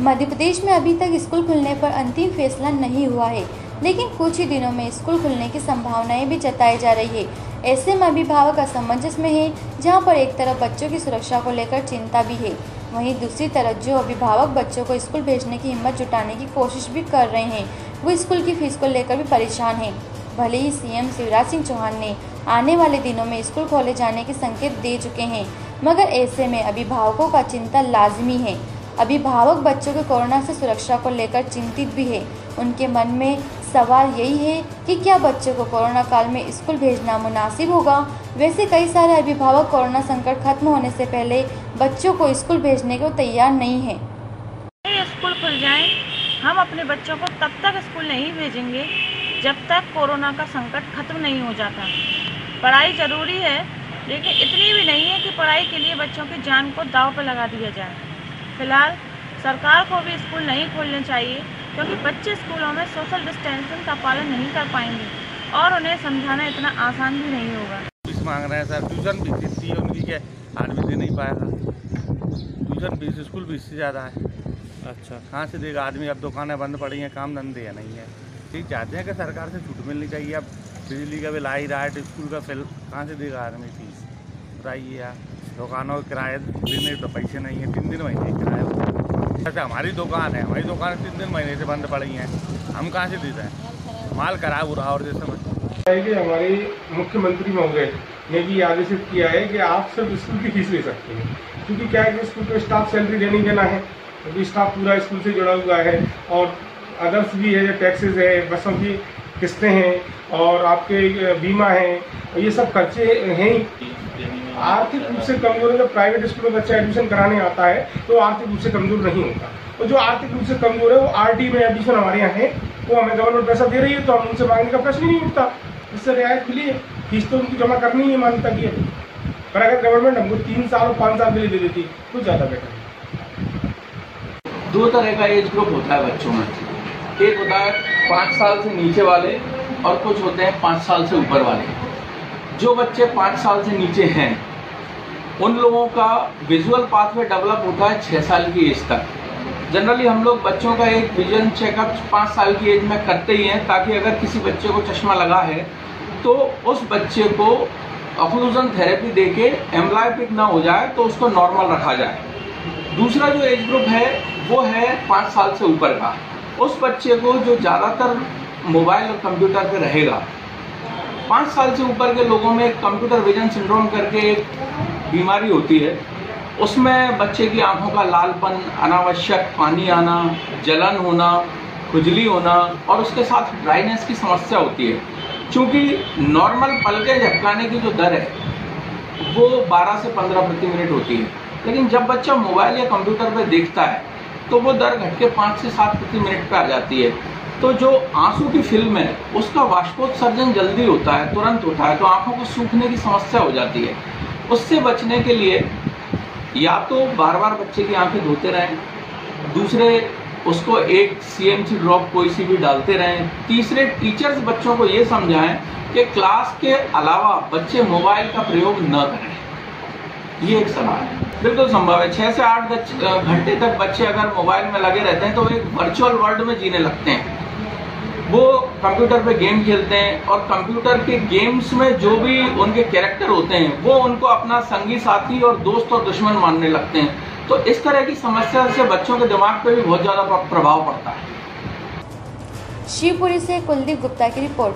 मध्य प्रदेश में अभी तक स्कूल खुलने पर अंतिम फैसला नहीं हुआ है, लेकिन कुछ ही दिनों में स्कूल खुलने की संभावनाएँ भी जताई जा रही है। ऐसे में अभिभावक असमंजस में है, जहाँ पर एक तरफ़ बच्चों की सुरक्षा को लेकर चिंता भी है। वहीं दूसरी तरफ़ जो अभिभावक बच्चों को स्कूल भेजने की हिम्मत जुटाने की कोशिश भी कर रहे हैं, वो स्कूल की फ़ीस को लेकर भी परेशान हैं। भले ही सीएम शिवराज सिंह चौहान ने आने वाले दिनों में स्कूल खोले जाने के संकेत दे चुके हैं, मगर ऐसे में अभिभावकों का चिंता लाजमी है। अभिभावक बच्चों के कोरोना से सुरक्षा को लेकर चिंतित भी है। उनके मन में सवाल यही है कि क्या बच्चों को कोरोना काल में स्कूल भेजना मुनासिब होगा? वैसे कई सारे अभिभावक कोरोना संकट खत्म होने से पहले बच्चों को स्कूल भेजने को तैयार नहीं है। स्कूल खुल जाए। हम अपने बच्चों को तब तक स्कूल नहीं भेजेंगे जब तक कोरोना का संकट खत्म नहीं हो जाता। पढ़ाई ज़रूरी है, लेकिन इतनी भी नहीं है कि पढ़ाई के लिए बच्चों की जान को दाव पर लगा दिया जाए। फ़िलहाल सरकार को भी स्कूल नहीं खोलने चाहिए क्योंकि बच्चे स्कूलों में सोशल डिस्टेंसिंग का पालन नहीं कर पाएँगे और उन्हें समझाना इतना आसान भी नहीं होगा। फ़ीस मांग रहे हैं सर ट्यूशन भी कितनी है? उनकी क्या आदमी दे नहीं पाएगा ट्यूशन फ़ीस स्कूल फ़ीस से ज़्यादा है। अच्छा। कहाँ से देगा आदमी? अब दुकानें बंद पड़ी हैं काम धंधे या नहीं है। ठीक चाहते हैं कि सरकार से छूट मिलनी चाहिए। अब बिजली का बिल आ ही रहा है तो स्कूल का फिल कहाँ से देगा आदमी फ़ीस बताइए यार दुकानों के किराए देने तो पैसे नहीं है, तीन दिन महीने किराए अच्छा हमारी दुकान है, हमारी दुकान तीन दिन महीने से बंद पड़ी है। हम कहाँ से देते हैं? माल करा बुरा और जैसे कि हमारे मुख्यमंत्री महोदय ने भी आदेशित किया है कि आप सिर्फ़ स्कूल की फ़ीस ले सकते हैं। क्योंकि क्या है कि स्कूल को स्टाफ सैलरी देनी देना है, क्योंकि स्टाफ पूरा स्कूल से जुड़ा हुआ है और अदर्स भी है टैक्सेस है, बसों की किस्तें हैं और आपके बीमा है ये सब खर्चे हैं। आर्थिक रूप से कमज़ोर जब प्राइवेट स्कूल में बच्चा एडमिशन कराने आता है तो आर्थिक रूप से कमज़ोर नहीं होता। और जो आर्थिक रूप से कमज़ोर है, वो आर में एडमिशन हमारे यहाँ है, वो हमें गवर्नमेंट पैसा दे रही है तो हम उनसे मांगने का प्रश्न ही नहीं उठता। इससे रियायत मिली है, फ़ीस तो उनकी जमा करनी ही मान्यता की है पर अगर गवर्नमेंट हमको तीन साल और पाँच साल के लिए दे देती तो ज़्यादा बेटर दो तरह का एज ग्रुप होता है बच्चों में। एक होता है पाँच साल से नीचे वाले और कुछ होते हैं पाँच साल से ऊपर वाले। जो बच्चे पाँच साल से नीचे हैं, उन लोगों का विजुअल पाथवे डेवलप होता है छः साल की एज तक। जनरली हम लोग बच्चों का एक विजन चेकअप पाँच साल की एज में करते ही हैं, ताकि अगर किसी बच्चे को चश्मा लगा है तो उस बच्चे को ऑक्लूजन थेरेपी दे के एम्ब्लायपिक ना हो जाए तो उसको नॉर्मल रखा जाए। दूसरा जो एज ग्रुप है, वो है पाँच साल से ऊपर का। उस बच्चे को जो ज़्यादातर मोबाइल और कंप्यूटर पर रहेगा पाँच साल से ऊपर के लोगों में कंप्यूटर विजन सिंड्रोम करके एक बीमारी होती है। उसमें बच्चे की आँखों का लालपन, अनावश्यक पानी आना, जलन होना, खुजली होना और उसके साथ ड्राइनेस की समस्या होती है। क्योंकि नॉर्मल पलके झपकाने की जो दर है, वो 12 से 15 प्रति मिनट होती है। लेकिन जब बच्चा मोबाइल या कंप्यूटर पर देखता है तो वो दर घट के पाँच से सात प्रति मिनट पर आ जाती है। तो जो आँसू की फ़िल्म है, उसका वाष्पोत्सर्जन जल्दी होता है, तुरंत होता है तो आँखों को सूखने की समस्या हो जाती है। उससे बचने के लिए या तो बार बार बच्चे की आँखें धोते रहें, दूसरे उसको एक सीएमसी ड्रॉप कोई सी भी डालते रहें, तीसरे टीचर्स बच्चों को ये समझाएँ कि क्लास के अलावा बच्चे मोबाइल का प्रयोग न करें। ये एक सलाह है। बिल्कुल संभव है। छह से आठ घंटे तक बच्चे अगर मोबाइल में लगे रहते हैं तो एक वर्चुअल वर्ल्ड में जीने लगते हैं। वो कंप्यूटर पे गेम खेलते हैं और कंप्यूटर के गेम्स में जो भी उनके कैरेक्टर होते हैं, वो उनको अपना संगी साथी और दोस्त और दुश्मन मानने लगते हैं। तो इस तरह की समस्या से बच्चों के दिमाग पे भी बहुत ज़्यादा प्रभाव पड़ता है। शिवपुरी से कुलदीप गुप्ता की रिपोर्ट।